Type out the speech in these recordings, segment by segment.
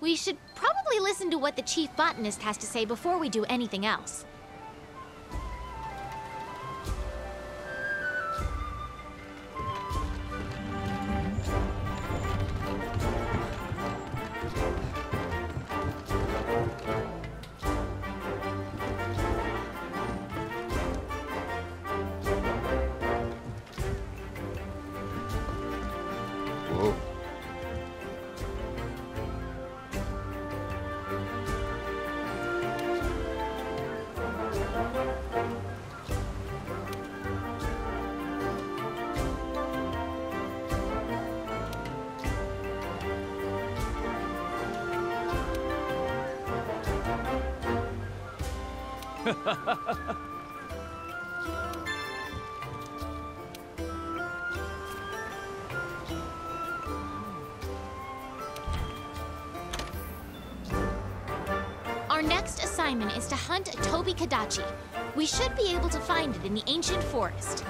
We should probably listen to what the chief botanist has to say before we do anything else. Whoa. Our next assignment is to hunt a Tobi Kadachi. We should be able to find it in the ancient forest.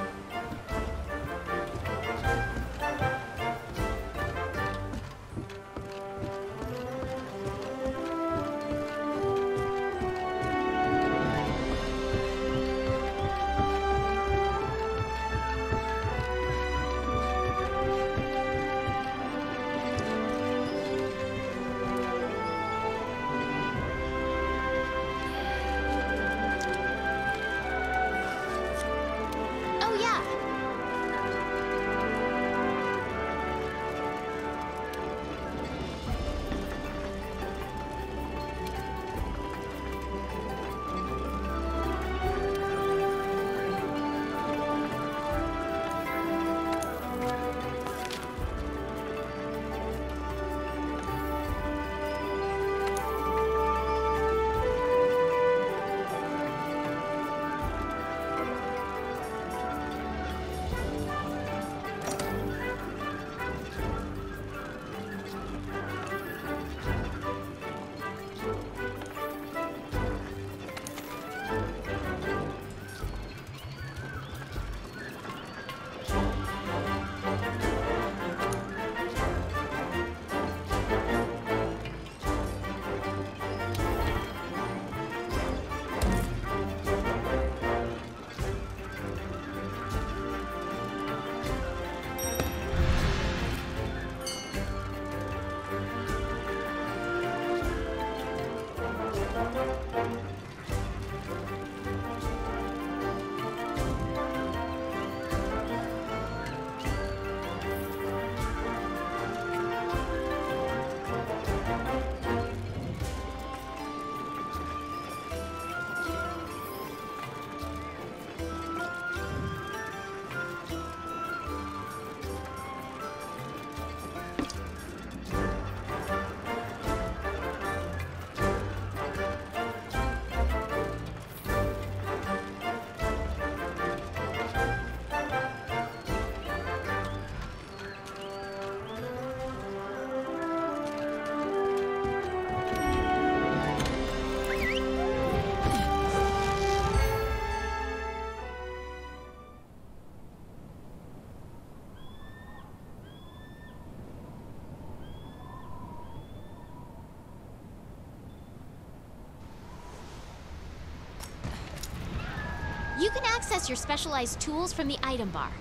Access your specialized tools from the item bar.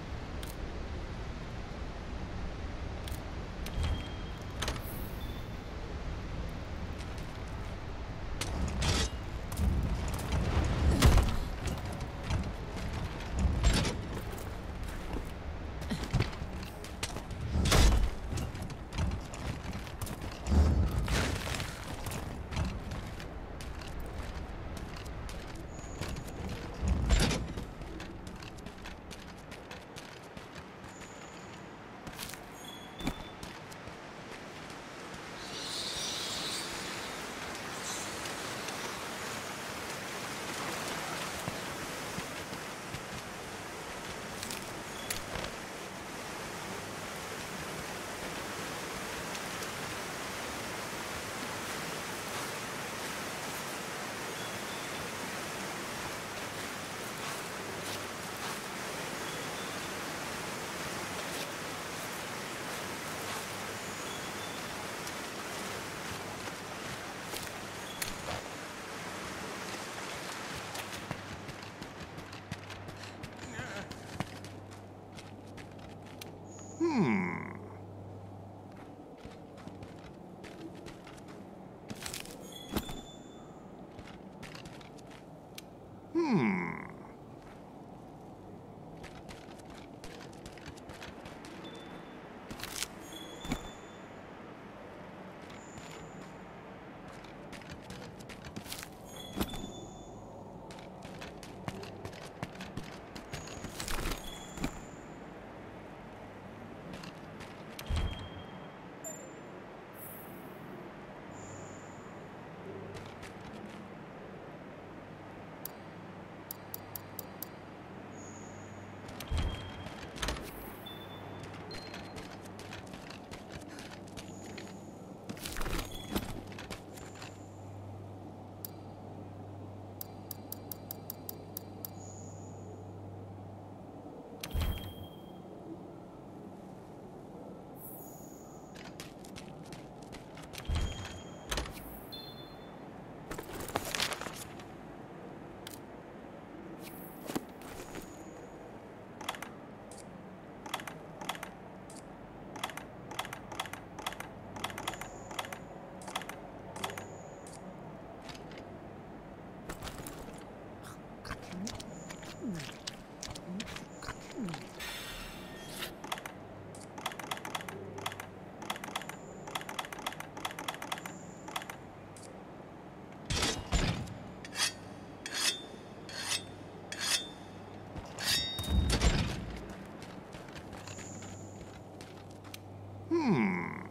Hmm.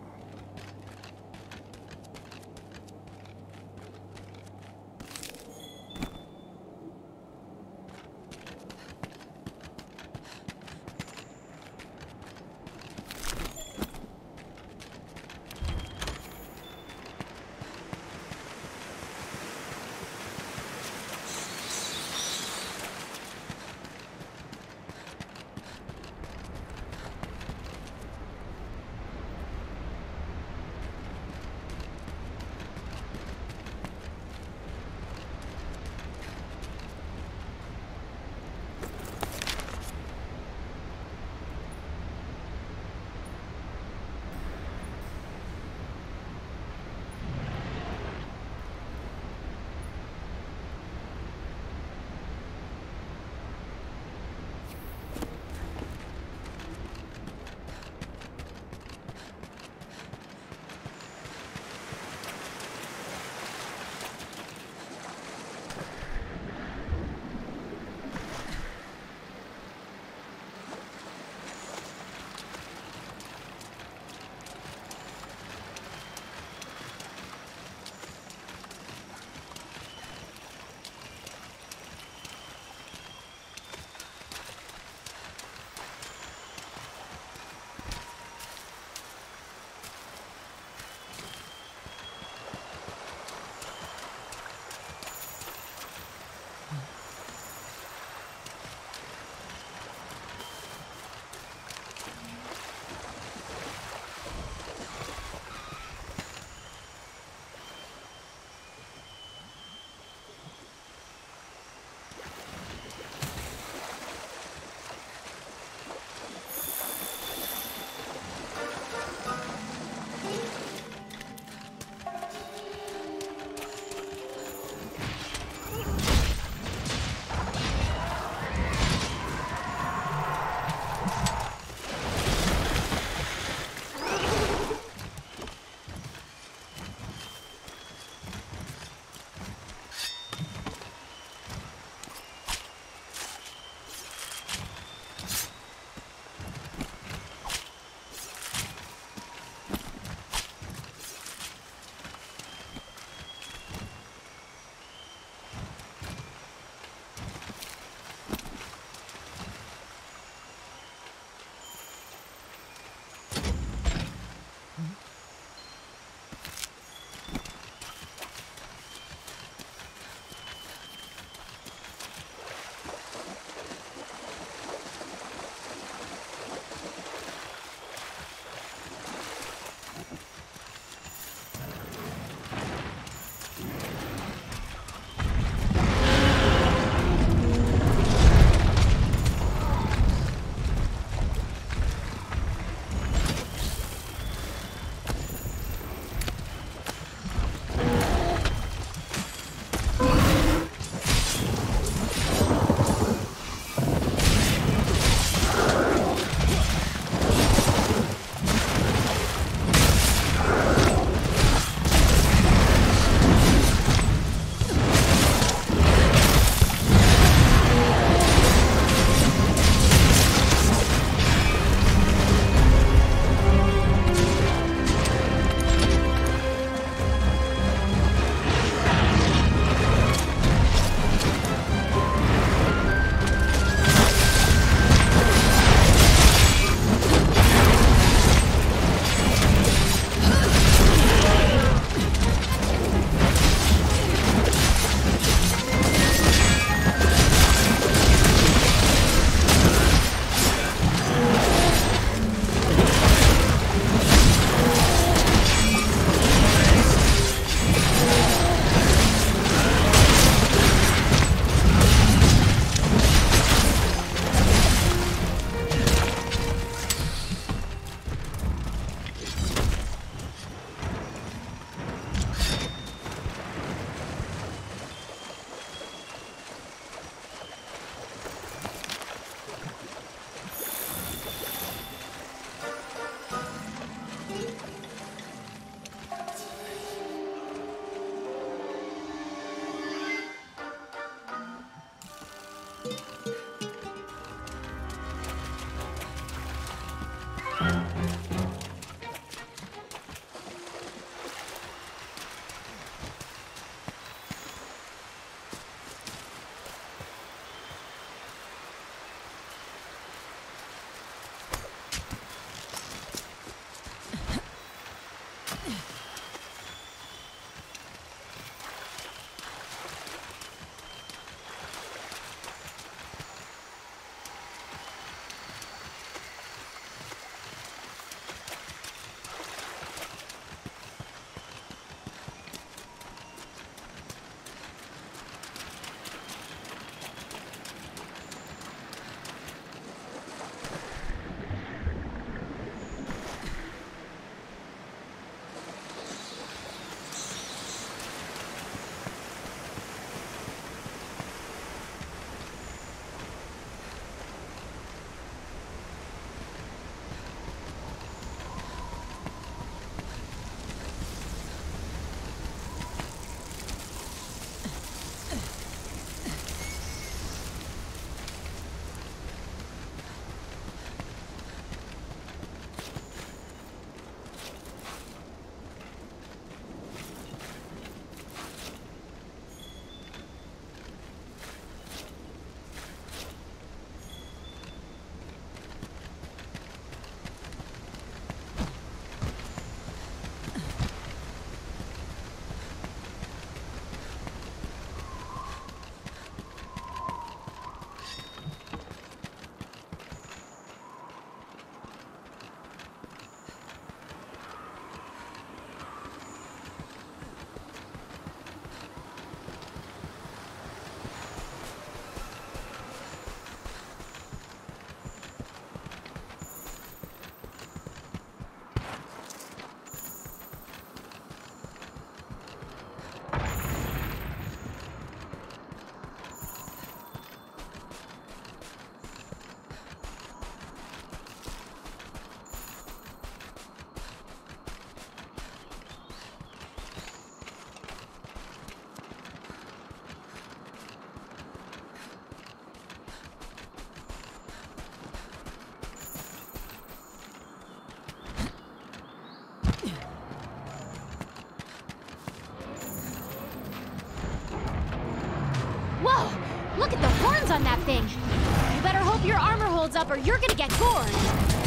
You better hope your armor holds up or you're gonna get gored.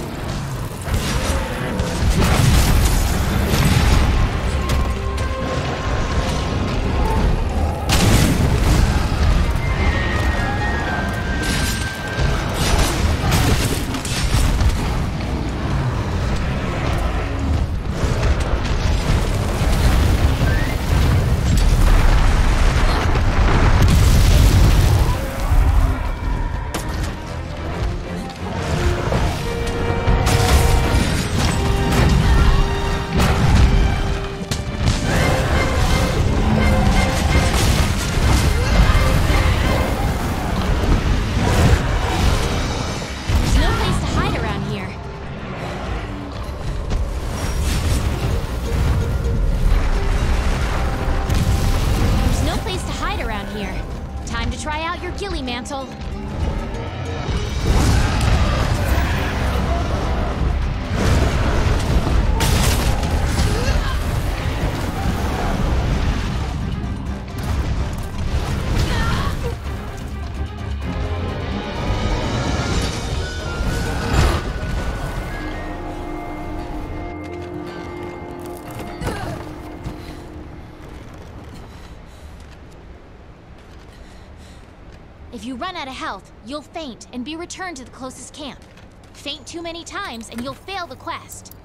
Try out your ghillie mantle. You run out of health, you'll faint and be returned to the closest camp. Faint too many times and you'll fail the quest.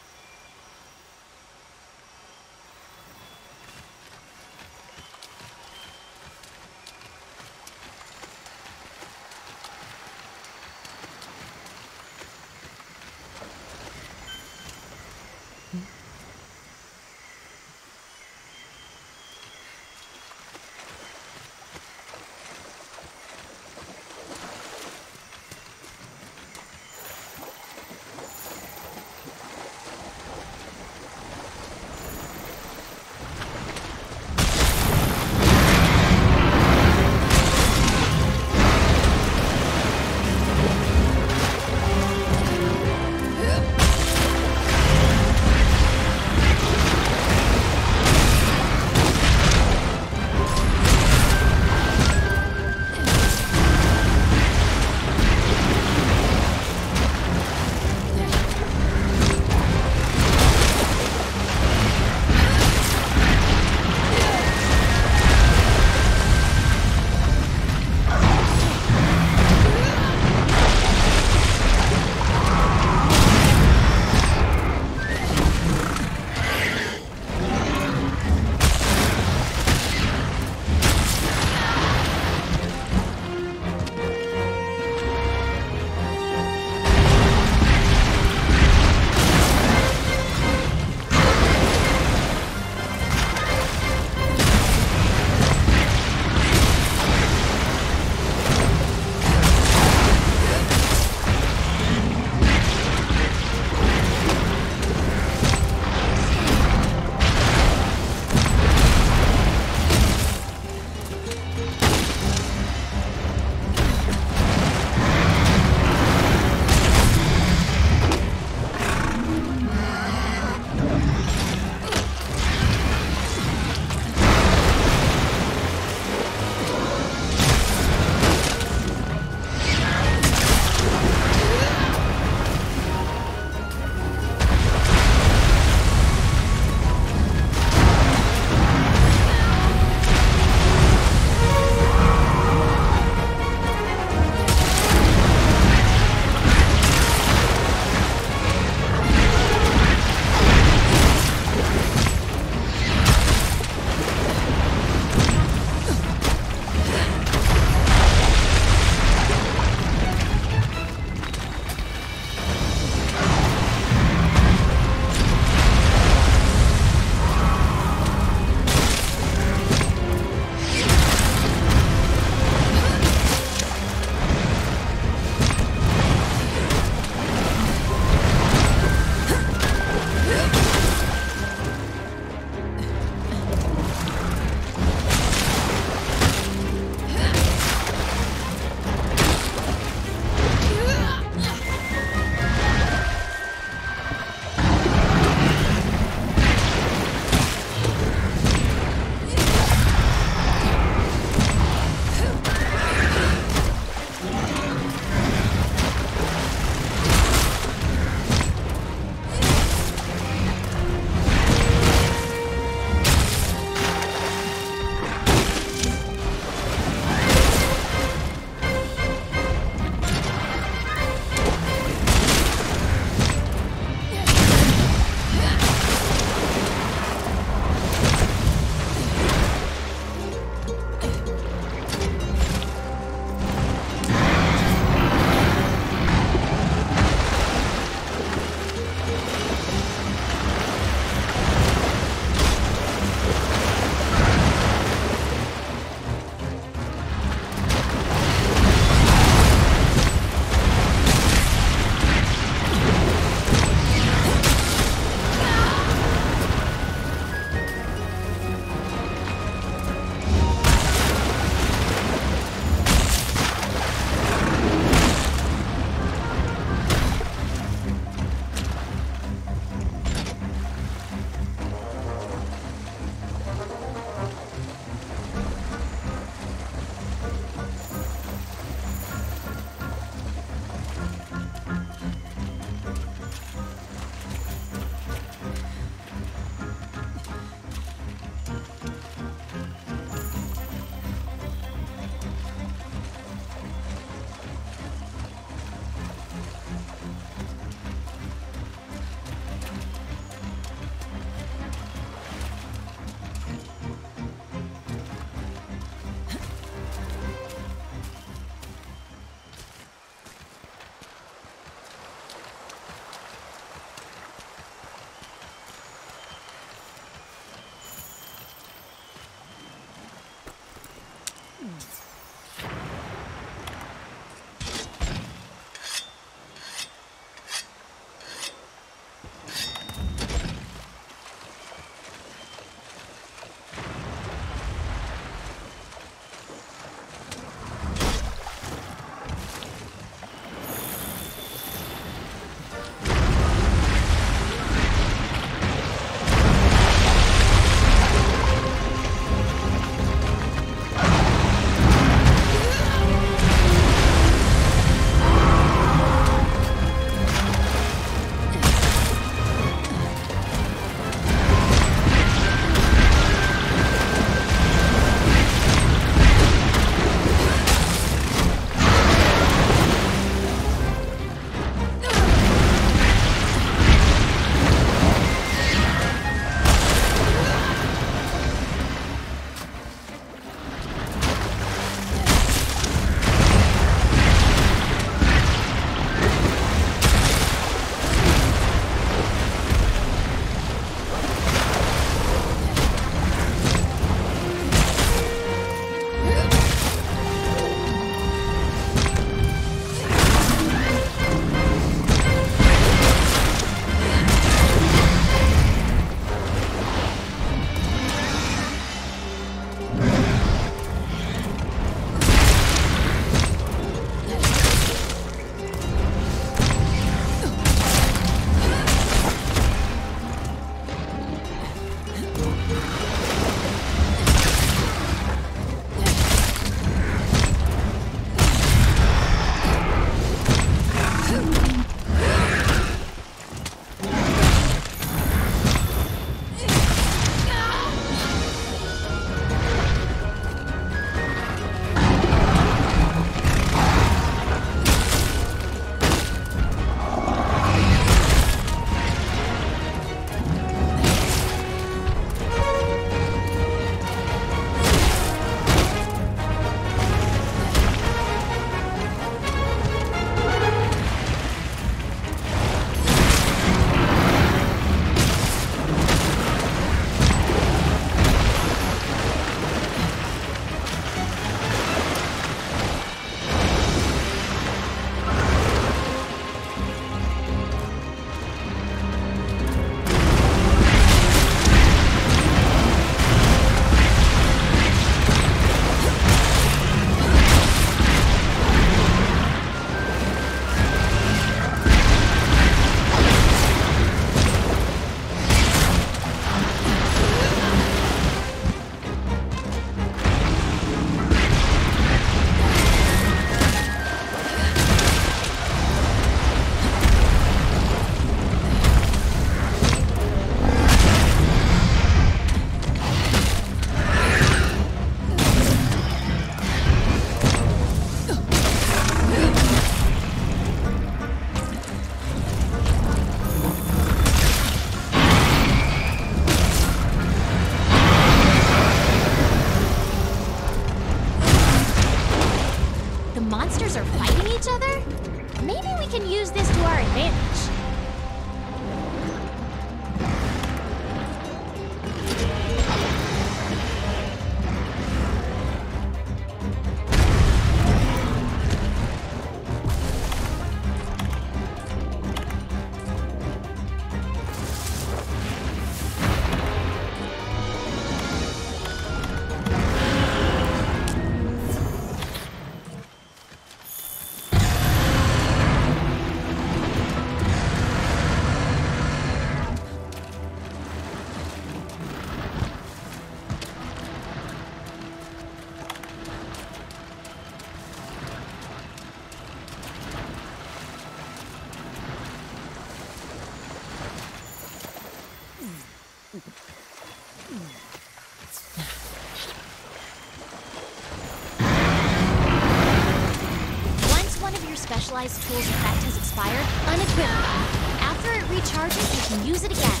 Specialized tools' effect has expired, unequip it. After it recharges, you can use it again.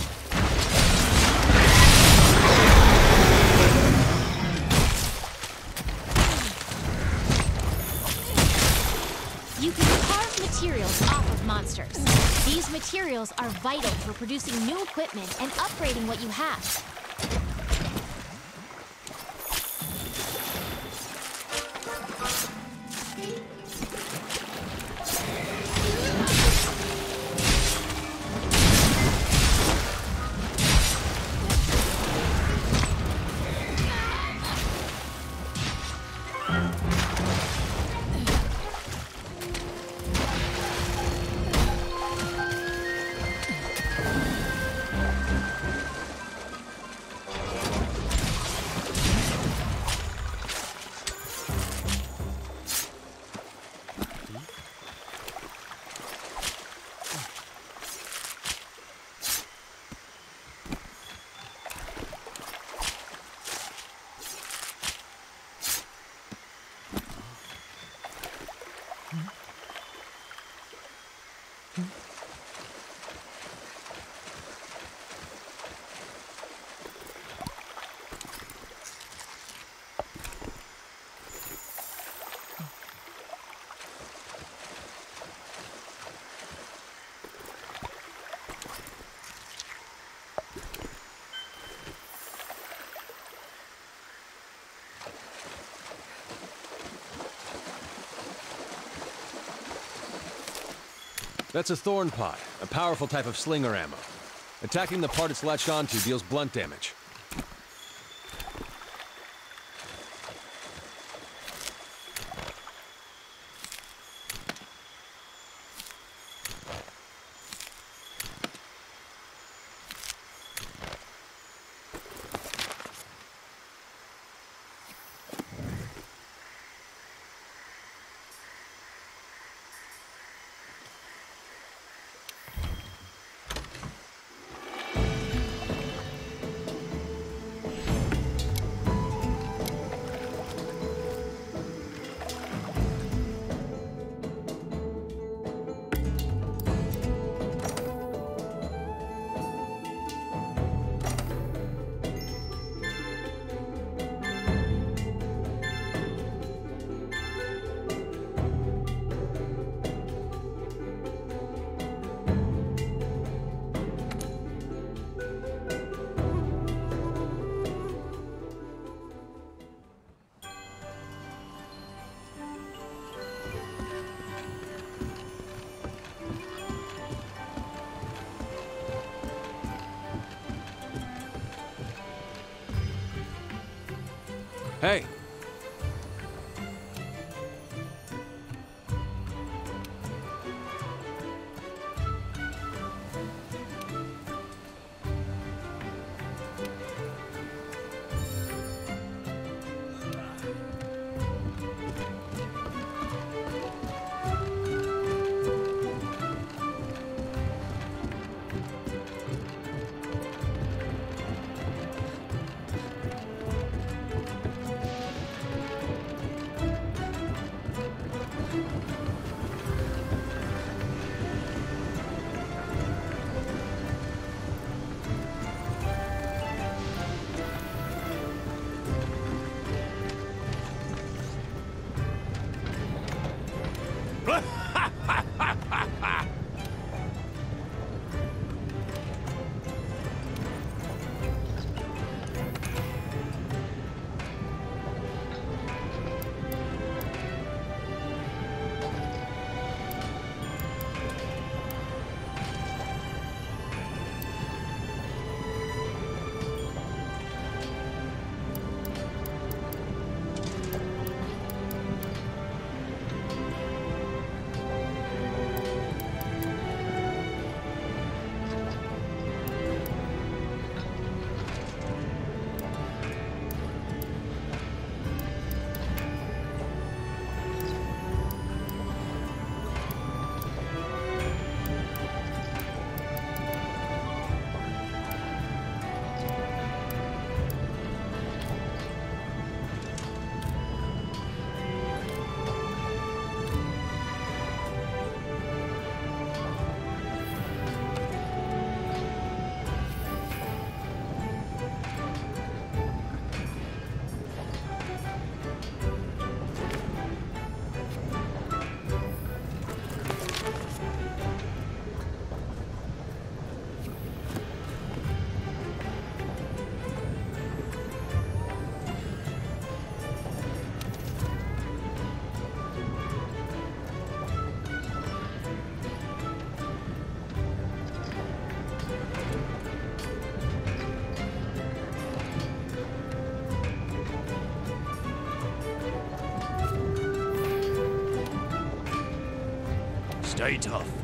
You can carve materials off of monsters. These materials are vital for producing new equipment and upgrading what you have. That's a thorn pod, a powerful type of slinger ammo. Attacking the part it's latched onto deals blunt damage. Hey! Tough.